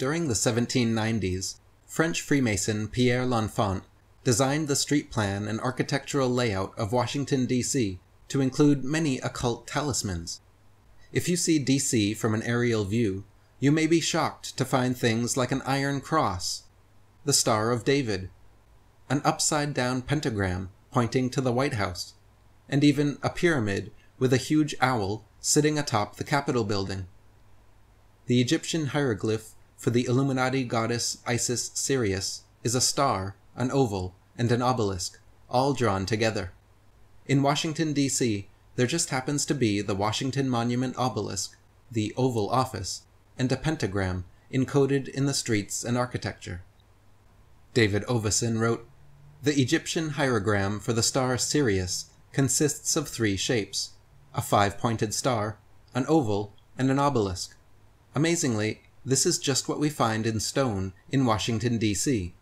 During the 1790s, French Freemason Pierre L'Enfant designed the street plan and architectural layout of Washington, D.C. to include many occult talismans. If you see D.C. from an aerial view, you may be shocked to find things like an iron cross, the Star of David, an upside down pentagram pointing to the White House, and even a pyramid with a huge owl sitting atop the Capitol building. The Egyptian hieroglyph for the Illuminati goddess Isis Sirius is a star, an oval, and an obelisk, all drawn together. In Washington, D.C., there just happens to be the Washington Monument obelisk, the Oval Office, and a pentagram encoded in the streets and architecture. David Ovason wrote, The Egyptian hierogram for the star Sirius consists of three shapes a five pointed star, an oval, and an obelisk. Amazingly, this is just what we find in stone in Washington, D.C.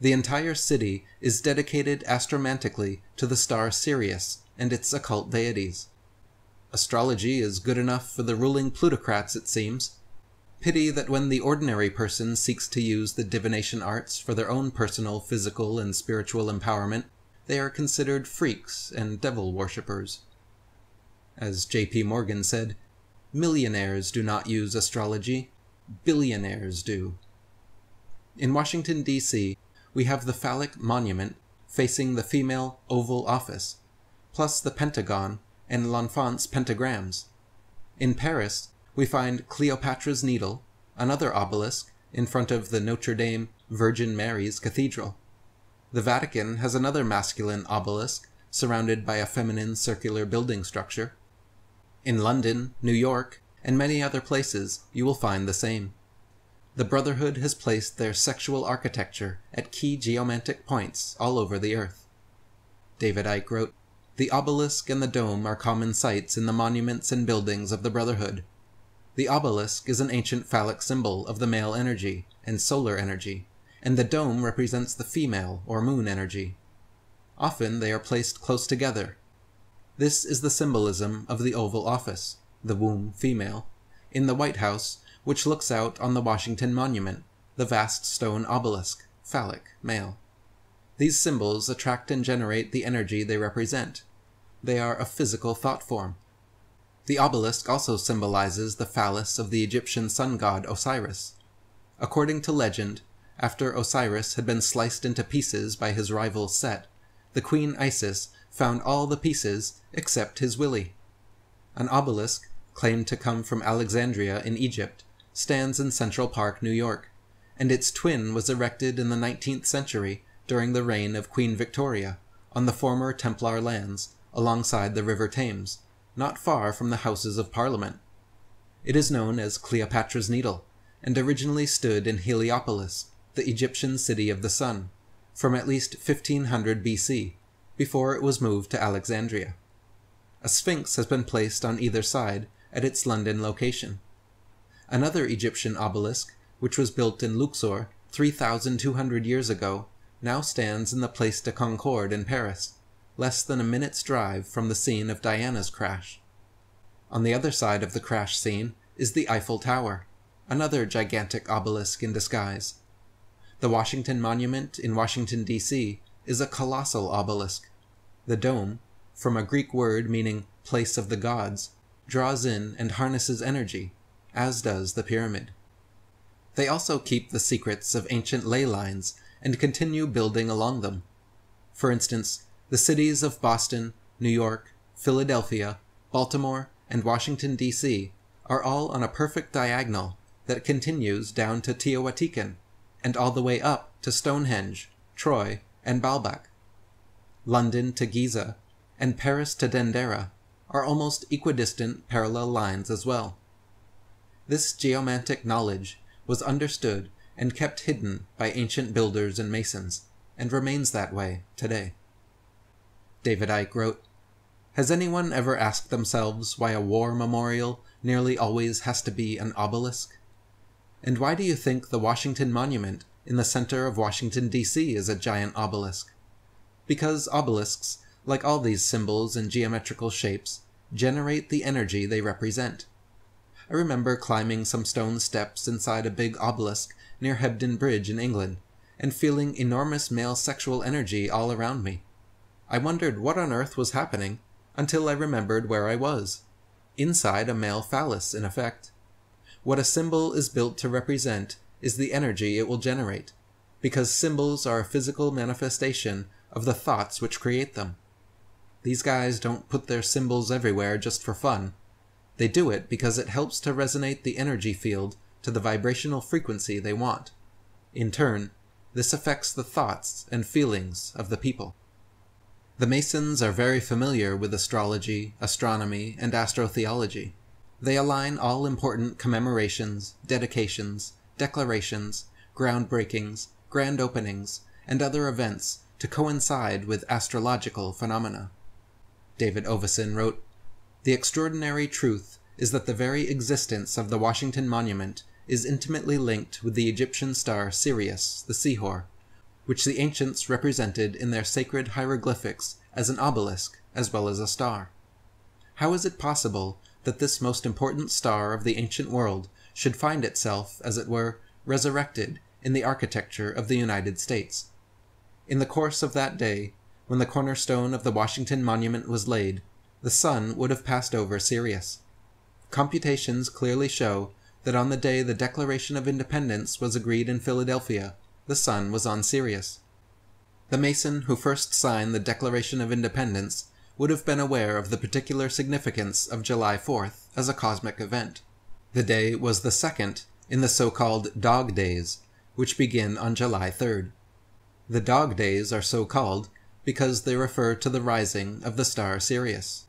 The entire city is dedicated astromantically to the star Sirius and its occult deities. Astrology is good enough for the ruling plutocrats, it seems. Pity that when the ordinary person seeks to use the divination arts for their own personal physical and spiritual empowerment, they are considered freaks and devil worshippers. As J.P. Morgan said, millionaires do not use astrology, billionaires do. In Washington, D.C., we have the phallic monument facing the female Oval Office, plus the Pentagon and L'Enfant's pentagrams. In Paris, we find Cleopatra's Needle, another obelisk, in front of the Notre Dame Virgin Mary's Cathedral. The Vatican has another masculine obelisk surrounded by a feminine circular building structure. In London, New York, and many other places, you will find the same. The Brotherhood has placed their sexual architecture at key geomantic points all over the earth. David Icke wrote, The obelisk and the dome are common sights in the monuments and buildings of the Brotherhood. The obelisk is an ancient phallic symbol of the male energy and solar energy, and the dome represents the female or moon energy. Often they are placed close together, this is the symbolism of the Oval Office, the womb female, in the White House, which looks out on the Washington Monument, the vast stone obelisk, phallic, male. These symbols attract and generate the energy they represent. They are a physical thought form. The obelisk also symbolizes the phallus of the Egyptian sun god Osiris. According to legend, after Osiris had been sliced into pieces by his rival Set, the queen Isis found all the pieces except his willy. An obelisk, claimed to come from Alexandria in Egypt, stands in Central Park, New York, and its twin was erected in the 19th century during the reign of Queen Victoria on the former Templar lands alongside the River Thames, not far from the Houses of Parliament. It is known as Cleopatra's Needle, and originally stood in Heliopolis, the Egyptian city of the sun, from at least 1500 BC, before it was moved to Alexandria. A sphinx has been placed on either side at its London location. Another Egyptian obelisk, which was built in Luxor 3,200 years ago, now stands in the Place de Concorde in Paris, less than a minute's drive from the scene of Diana's crash. On the other side of the crash scene is the Eiffel Tower, another gigantic obelisk in disguise. The Washington Monument in Washington, D.C. is a colossal obelisk. The dome, from a Greek word meaning place of the gods, draws in and harnesses energy, as does the pyramid. They also keep the secrets of ancient ley lines and continue building along them. For instance, the cities of Boston, New York, Philadelphia, Baltimore, and Washington, D.C. are all on a perfect diagonal that continues down to Teotihuacan and all the way up to Stonehenge, Troy, and Baalbek. London to Giza, and Paris to Dendera are almost equidistant parallel lines as well. This geomantic knowledge was understood and kept hidden by ancient builders and masons, and remains that way today. David Icke wrote, Has anyone ever asked themselves why a war memorial nearly always has to be an obelisk? And why do you think the Washington Monument in the center of Washington, D.C. is a giant obelisk? because obelisks, like all these symbols and geometrical shapes, generate the energy they represent. I remember climbing some stone steps inside a big obelisk near Hebden Bridge in England, and feeling enormous male sexual energy all around me. I wondered what on earth was happening until I remembered where I was. Inside a male phallus, in effect. What a symbol is built to represent is the energy it will generate, because symbols are a physical manifestation of the thoughts which create them. These guys don't put their symbols everywhere just for fun. They do it because it helps to resonate the energy field to the vibrational frequency they want. In turn, this affects the thoughts and feelings of the people. The Masons are very familiar with astrology, astronomy, and astrotheology. They align all important commemorations, dedications, declarations, groundbreakings, grand openings, and other events to coincide with astrological phenomena. David Ovason wrote, The extraordinary truth is that the very existence of the Washington Monument is intimately linked with the Egyptian star Sirius, the Sihor, which the ancients represented in their sacred hieroglyphics as an obelisk as well as a star. How is it possible that this most important star of the ancient world should find itself, as it were, resurrected in the architecture of the United States? In the course of that day, when the cornerstone of the Washington Monument was laid, the sun would have passed over Sirius. Computations clearly show that on the day the Declaration of Independence was agreed in Philadelphia, the sun was on Sirius. The Mason who first signed the Declaration of Independence would have been aware of the particular significance of July 4th as a cosmic event. The day was the second in the so-called Dog Days, which begin on July 3rd. The Dog Days are so called because they refer to the rising of the star Sirius.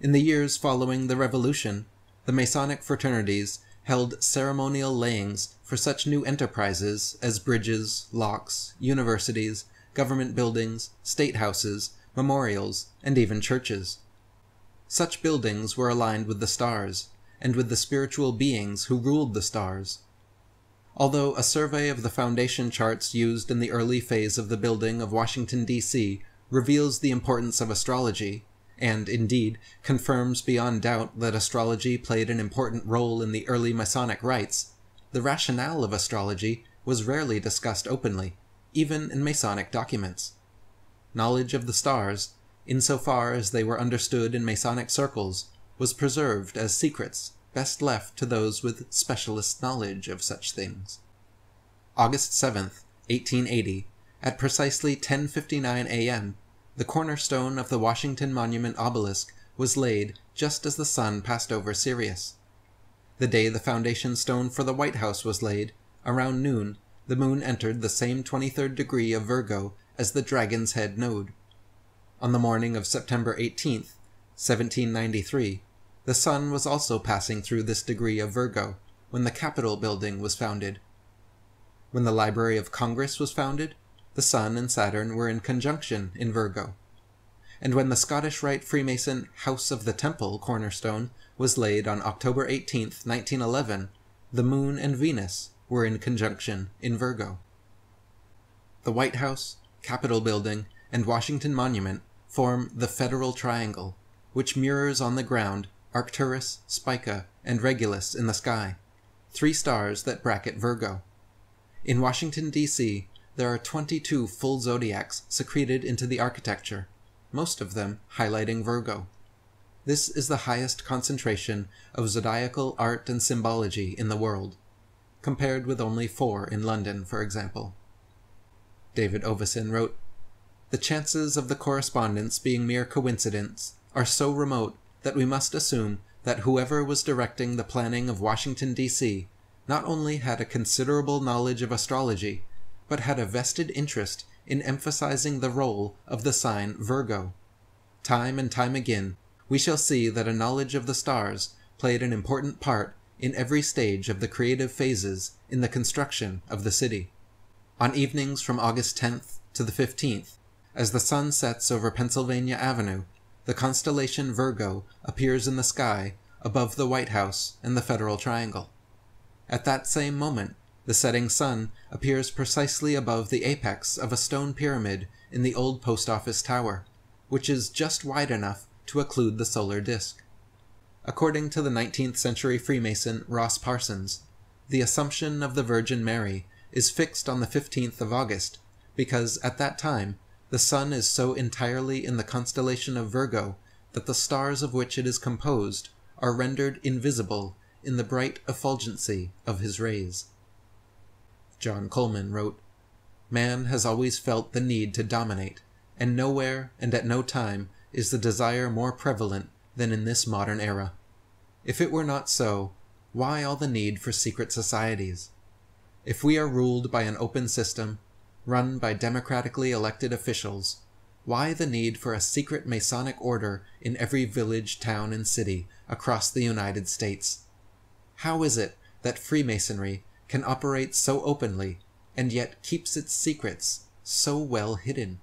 In the years following the Revolution, the Masonic fraternities held ceremonial layings for such new enterprises as bridges, locks, universities, government buildings, state houses, memorials, and even churches. Such buildings were aligned with the stars, and with the spiritual beings who ruled the stars. Although a survey of the foundation charts used in the early phase of the building of Washington, D.C. reveals the importance of astrology, and, indeed, confirms beyond doubt that astrology played an important role in the early Masonic rites, the rationale of astrology was rarely discussed openly, even in Masonic documents. Knowledge of the stars, insofar as they were understood in Masonic circles, was preserved as secrets best left to those with specialist knowledge of such things. August 7th, 1880, at precisely 10:59 a.m., the cornerstone of the Washington Monument obelisk was laid just as the sun passed over Sirius. The day the foundation stone for the White House was laid, around noon, the moon entered the same 23rd degree of Virgo as the Dragon's Head node. On the morning of September 18th, 1793, the sun was also passing through this degree of Virgo when the Capitol building was founded. When the Library of Congress was founded, the Sun and Saturn were in conjunction in Virgo. And when the Scottish Rite Freemason House of the Temple cornerstone was laid on October 18, 1911, the Moon and Venus were in conjunction in Virgo. The White House, Capitol Building, and Washington Monument form the Federal Triangle, which mirrors on the ground Arcturus, Spica, and Regulus in the sky, three stars that bracket Virgo. In Washington, D.C., there are 22 full zodiacs secreted into the architecture, most of them highlighting Virgo. This is the highest concentration of zodiacal art and symbology in the world, compared with only four in London, for example. David Ovason wrote, The chances of the correspondence being mere coincidence are so remote that we must assume that whoever was directing the planning of Washington, D.C., not only had a considerable knowledge of astrology, but had a vested interest in emphasizing the role of the sign Virgo. Time and time again, we shall see that a knowledge of the stars played an important part in every stage of the creative phases in the construction of the city. On evenings from August 10th to the 15th, as the sun sets over Pennsylvania Avenue, the constellation Virgo appears in the sky above the White House and the Federal Triangle. At that same moment, the setting sun appears precisely above the apex of a stone pyramid in the old post office tower, which is just wide enough to occlude the solar disk. According to the 19th century Freemason Ross Parsons, the Assumption of the Virgin Mary is fixed on the 15th of August because at that time the sun is so entirely in the constellation of Virgo that the stars of which it is composed are rendered invisible in the bright effulgency of his rays. John Coleman wrote, Man has always felt the need to dominate, and nowhere and at no time is the desire more prevalent than in this modern era. If it were not so, why all the need for secret societies? If we are ruled by an open system, run by democratically elected officials, why the need for a secret Masonic order in every village, town, and city across the United States? How is it that Freemasonry can operate so openly and yet keeps its secrets so well hidden?